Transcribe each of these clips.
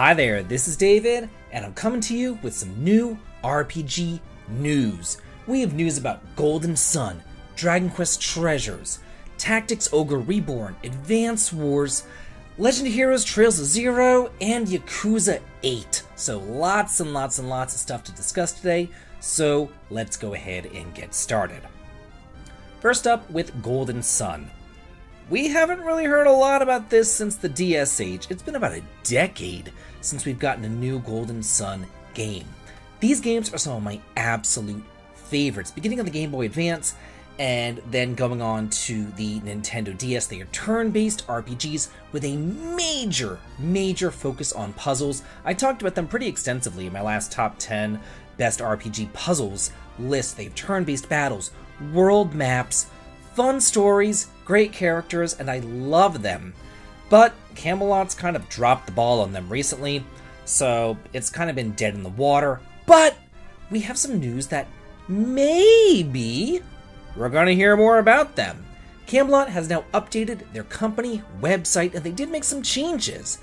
Hi there, this is David, and I'm coming to you with some new RPG news. We have news about Golden Sun, Dragon Quest Treasures, Tactics Ogre Reborn, Advance Wars, Legend of Heroes Trails of Zero, and Yakuza 8. So lots and lots and lots of stuff to discuss today, so let's go ahead and get started. First up with Golden Sun. We haven't really heard a lot about this since the DS age. It's been about a decade since we've gotten a new Golden Sun game. These games are some of my absolute favorites, beginning on the Game Boy Advance and then going on to the Nintendo DS. They are turn based RPGs with a major, major focus on puzzles. I talked about them pretty extensively in my last top 10 best RPG puzzles list. They have turn based battles, world maps, fun stories, great characters, and I love them. But Camelot's kind of dropped the ball on them recently, so it's kind of been dead in the water. But we have some news that maybe we're going to hear more about them. Camelot has now updated their company website and they did make some changes.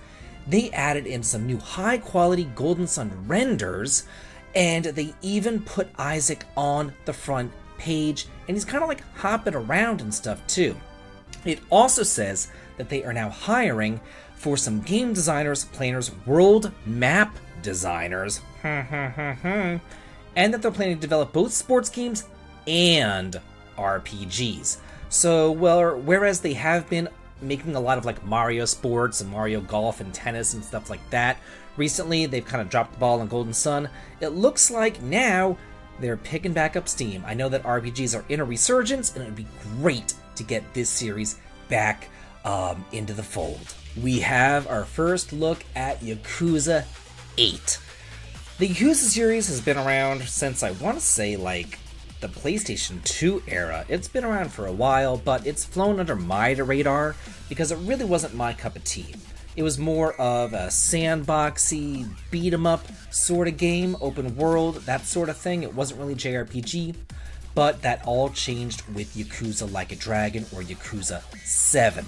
They added in some new high quality Golden Sun renders and they even put Isaac on the front page and he's kind of like hopping around and stuff too. It also says that they are now hiring for some game designers, planners, world map designers, and that they're planning to develop both sports games and RPGs. So, well, er, whereas they have been making a lot of like Mario sports and Mario golf and tennis and stuff like that, recently they've kind of dropped the ball on Golden Sun. It looks like now they're picking back up steam. I know that RPGs are in a resurgence, and it would be great to get this series back um, into the fold. We have our first look at Yakuza 8. The Yakuza series has been around since I want to say like the PlayStation 2 era. It's been around for a while, but it's flown under my radar because it really wasn't my cup of tea. It was more of a sandboxy, beat 'em up sort of game, open world, that sort of thing. It wasn't really JRPG, but that all changed with Yakuza Like a Dragon or Yakuza 7.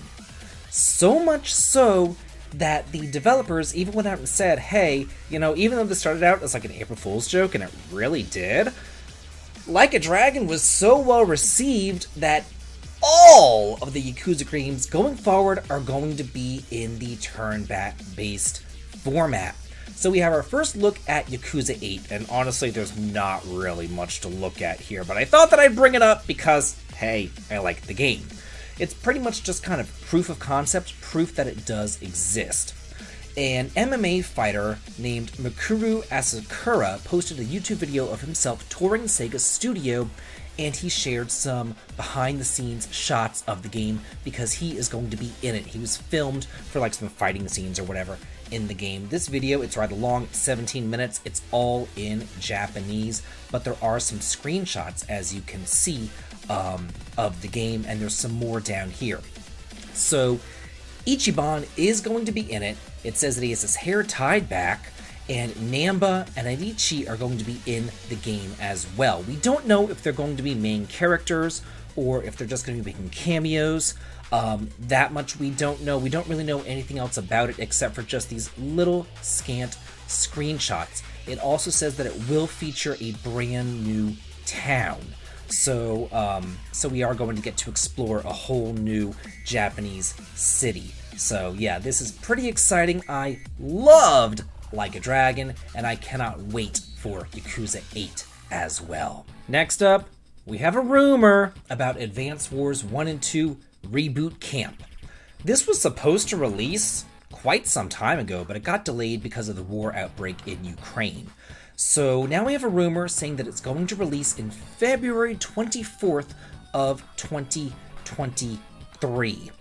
So much so that the developers even went out and said, hey, you know, even though this started out as like an April Fool's joke, and it really did, Like a Dragon was so well received that all of the Yakuza games going forward are going to be in the turn based format. So we have our first look at Yakuza 8, and honestly, there's not really much to look at here, but I thought that I'd bring it up because, hey, I like the game. It's pretty much just kind of proof of concept, proof that it does exist. An MMA fighter named Mikuru Asakura posted a YouTube video of himself touring Sega's studio and he shared some behind the scenes shots of the game because he is going to be in it. He was filmed for like some fighting scenes or whatever in the game. This video, it's rather long, 17 minutes. It's all in Japanese, but there are some screenshots as you can see um, of the game, and there's some more down here. So Ichiban is going to be in it. It says that he has his hair tied back and Namba and Adachi are going to be in the game as well. We don't know if they're going to be main characters or if they're just going to be making cameos. Um, that much we don't know. We don't really know anything else about it except for just these little scant screenshots. It also says that it will feature a brand new town. So, um, so we are going to get to explore a whole new Japanese city. So, yeah, this is pretty exciting. I loved like a Dragon, and I cannot wait for Yakuza 8 as well. Next up, we have a rumor about Advance Wars 1 and 2 Reboot Camp. This was supposed to release quite some time ago, but it got delayed because of the war outbreak in Ukraine. So now we have a rumor saying that it's going to release in February 24th of 2023.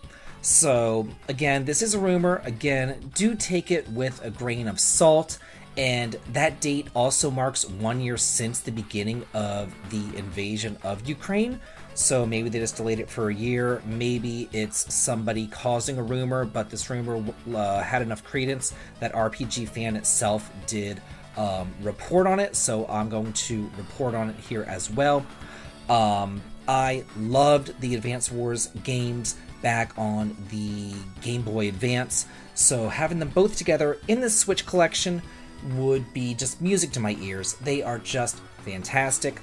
So, again, this is a rumor. Again, do take it with a grain of salt. And that date also marks one year since the beginning of the invasion of Ukraine. So maybe they just delayed it for a year. Maybe it's somebody causing a rumor, but this rumor uh, had enough credence that RPG Fan itself did um, report on it. So I'm going to report on it here as well. Um, I loved the Advance Wars games back on the Game Boy Advance. So having them both together in the Switch collection would be just music to my ears. They are just fantastic.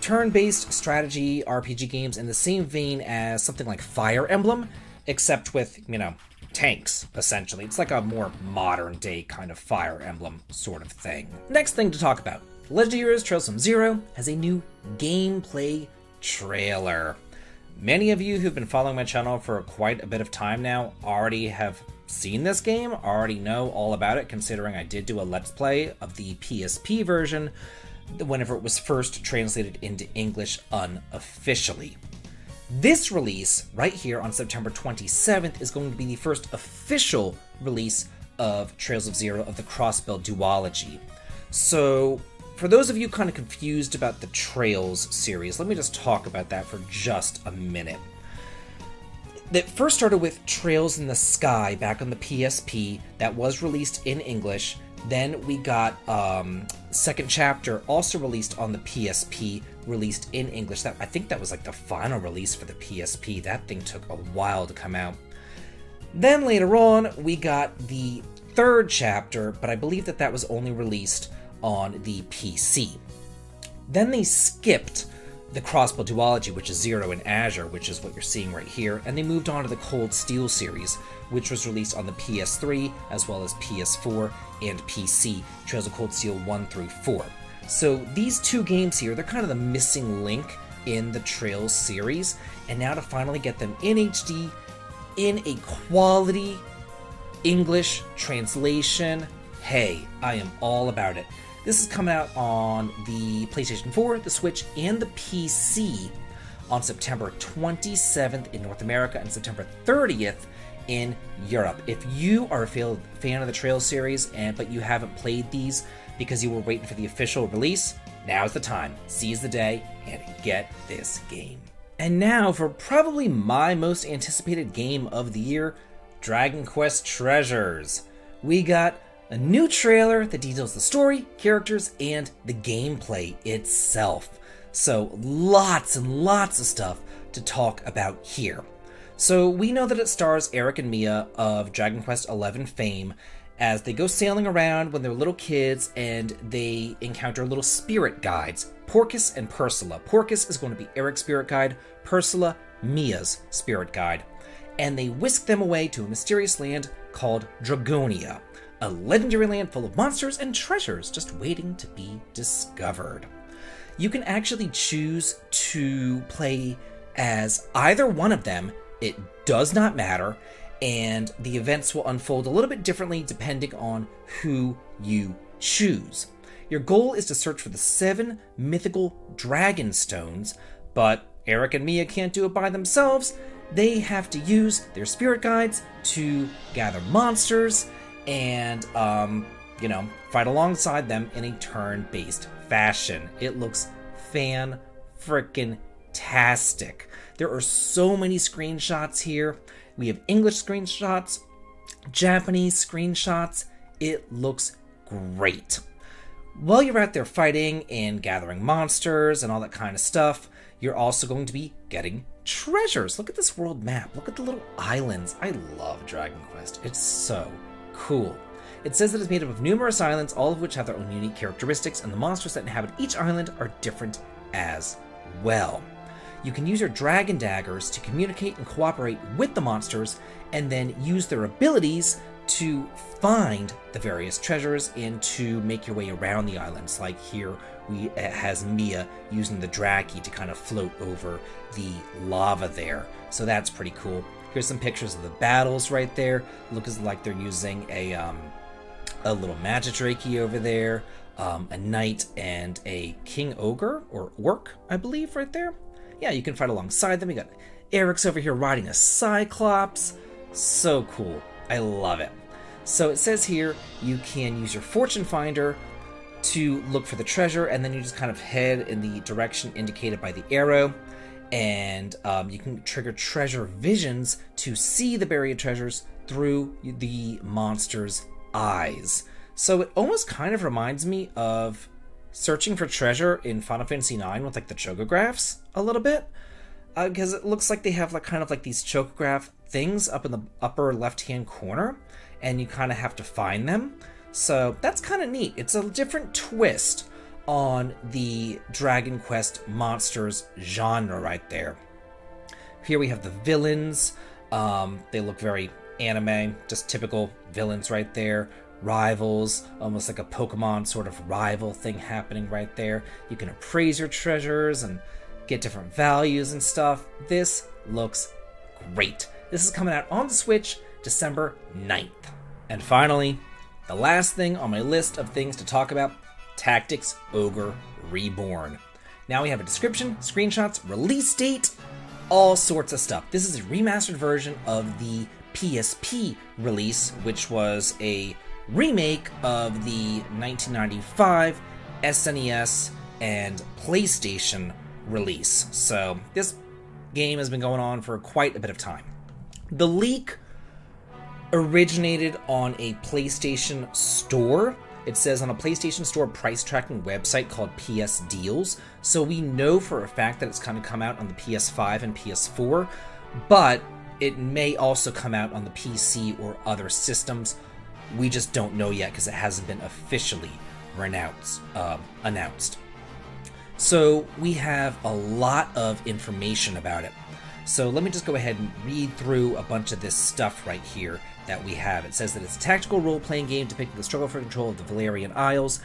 Turn based strategy RPG games in the same vein as something like Fire Emblem, except with, you know, tanks, essentially. It's like a more modern day kind of Fire Emblem sort of thing. Next thing to talk about Legend of Heroes Trails from Zero has a new gameplay trailer. Many of you who've been following my channel for quite a bit of time now already have seen this game, already know all about it, considering I did do a Let's Play of the PSP version whenever it was first translated into English unofficially. This release, right here on September 27th, is going to be the first official release of Trails of Zero of the Crossbell duology. So, for those of you kind of confused about the Trails series, let me just talk about that for just a minute. That first started with Trails in the Sky back on the PSP, that was released in English. Then we got um, second chapter, also released on the PSP, released in English. That I think that was like the final release for the PSP. That thing took a while to come out. Then later on, we got the third chapter, but I believe that that was only released on the PC. Then they skipped the Crossbell duology, which is Zero in Azure, which is what you're seeing right here, and they moved on to the Cold Steel series, which was released on the PS3 as well as PS4 and PC, Trails of Cold Steel 1 through 4. So these two games here, they're kind of the missing link in the Trails series, and now to finally get them in HD, in a quality English translation, hey, I am all about it. This is coming out on the PlayStation 4, the Switch, and the PC on September 27th in North America and September 30th in Europe. If you are a fan of the Trail series and but you haven't played these because you were waiting for the official release, now's the time. Seize the day and get this game. And now for probably my most anticipated game of the year, Dragon Quest Treasures. We got a new trailer that details the story, characters, and the gameplay itself. So, lots and lots of stuff to talk about here. So, we know that it stars Eric and Mia of Dragon Quest XI fame as they go sailing around when they're little kids and they encounter little spirit guides, Porcus and Purrsula. Porcus is going to be Eric's spirit guide, Purrsula, Mia's spirit guide. And they whisk them away to a mysterious land called Draconia a legendary land full of monsters and treasures just waiting to be discovered. You can actually choose to play as either one of them, it does not matter, and the events will unfold a little bit differently depending on who you choose. Your goal is to search for the seven mythical dragon stones, but Eric and Mia can't do it by themselves. They have to use their spirit guides to gather monsters and um, you know fight alongside them in a turn-based fashion. It looks fan freaking tastic. There are so many screenshots here. We have English screenshots, Japanese screenshots. It looks great. While you're out there fighting and gathering monsters and all that kind of stuff, you're also going to be getting treasures. Look at this world map. Look at the little islands. I love Dragon Quest. It's so cool. It says that it's made up of numerous islands, all of which have their own unique characteristics, and the monsters that inhabit each island are different as well. You can use your dragon daggers to communicate and cooperate with the monsters, and then use their abilities to find the various treasures and to make your way around the islands. Like here, we it has Mia using the Dracky to kind of float over the lava there. So that's pretty cool. Here's some pictures of the battles right there. Looks like they're using a um, a little Magidracky over there, um, a knight and a king ogre or orc, I believe, right there. Yeah, you can fight alongside them. You got Eric's over here riding a cyclops. So cool. I love it. So it says here you can use your fortune finder to look for the treasure, and then you just kind of head in the direction indicated by the arrow and um, you can trigger treasure visions to see the buried treasures through the monster's eyes. So it almost kind of reminds me of searching for treasure in Final Fantasy IX with like the chocographs a little bit. because uh, it looks like they have like kind of like these chocograph things up in the upper left hand corner, and you kind of have to find them. So that's kind of neat. It's a different twist on the Dragon Quest monsters genre right there. Here we have the villains. Um, they look very anime, just typical villains right there. Rivals, almost like a Pokemon sort of rival thing happening right there. You can appraise your treasures and get different values and stuff. This looks great. This is coming out on the Switch December 9th. And finally, the last thing on my list of things to talk about Tactics Ogre Reborn. Now we have a description, screenshots, release date, all sorts of stuff. This is a remastered version of the PSP release, which was a remake of the 1995 SNES and PlayStation release. So this game has been going on for quite a bit of time. The leak originated on a PlayStation Store. It says on a PlayStation Store price tracking website called PS Deals. So we know for a fact that it's going to come out on the PS5 and PS4, but it may also come out on the PC or other systems. We just don't know yet because it hasn't been officially renounced, uh, announced. So we have a lot of information about it. So let me just go ahead and read through a bunch of this stuff right here that we have. It says that it's a tactical role-playing game depicting the struggle for control of the Valerian Isles.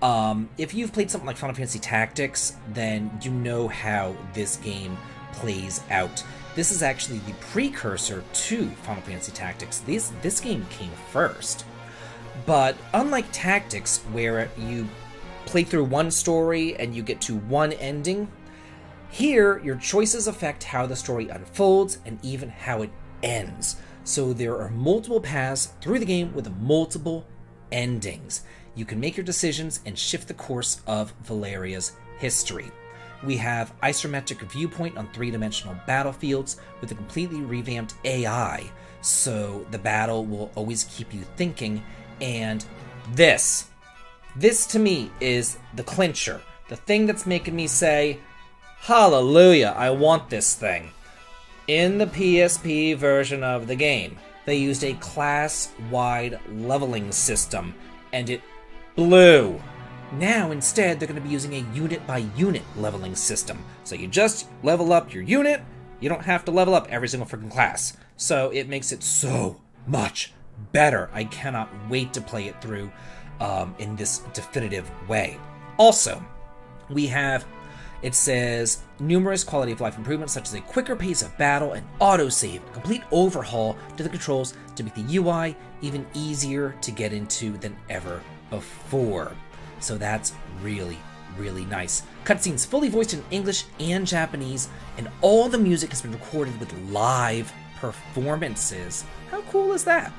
Um, if you've played something like Final Fantasy Tactics, then you know how this game plays out. This is actually the precursor to Final Fantasy Tactics. This this game came first. But unlike Tactics, where you play through one story and you get to one ending, here your choices affect how the story unfolds and even how it ends. So there are multiple paths through the game with multiple endings. You can make your decisions and shift the course of Valeria's history. We have isometric viewpoint on three dimensional battlefields with a completely revamped AI, so the battle will always keep you thinking. And this, this to me is the clincher, the thing that's making me say, Hallelujah, I want this thing. In the PSP version of the game, they used a class wide leveling system, and it blew. Now, instead, they're going to be using a unit by unit leveling system. So you just level up your unit, you don't have to level up every single freaking class. So it makes it so much better. I cannot wait to play it through um, in this definitive way. Also, we have it says numerous quality of life improvements such as a quicker pace of battle and autosave, a complete overhaul to the controls to make the UI even easier to get into than ever before. So that's really, really nice. Cutscenes fully voiced in English and Japanese, and all the music has been recorded with live performances. How cool is that?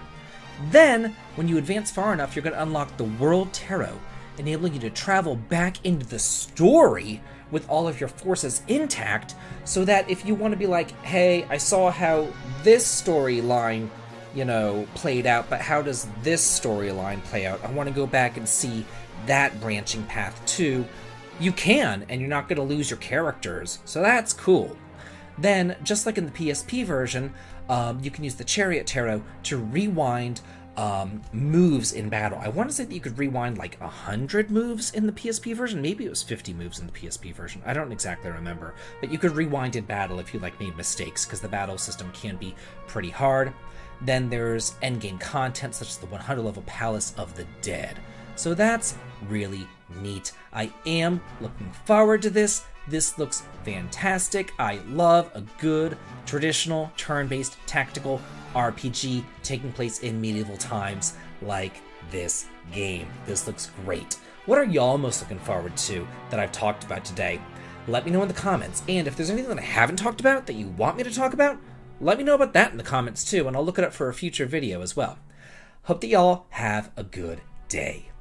Then, when you advance far enough, you're going to unlock the World Tarot, enabling you to travel back into the story with all of your forces intact, so that if you want to be like, hey, I saw how this storyline, you know, played out, but how does this storyline play out? I want to go back and see that branching path too, you can, and you're not going to lose your characters, so that's cool. Then, just like in the PSP version, um, you can use the Chariot Tarot to rewind um, moves in battle. I want to say that you could rewind like 100 moves in the PSP version. Maybe it was 50 moves in the PSP version. I don't exactly remember. But you could rewind in battle if you like made mistakes, because the battle system can be pretty hard. Then there's endgame content, such as the 100 level Palace of the Dead. So that's really neat. I am looking forward to this. This looks fantastic. I love a good traditional turn based tactical RPG taking place in medieval times like this game. This looks great. What are y'all most looking forward to that I've talked about today? Let me know in the comments. And if there's anything that I haven't talked about that you want me to talk about, let me know about that in the comments too, and I'll look it up for a future video as well. Hope that y'all have a good day.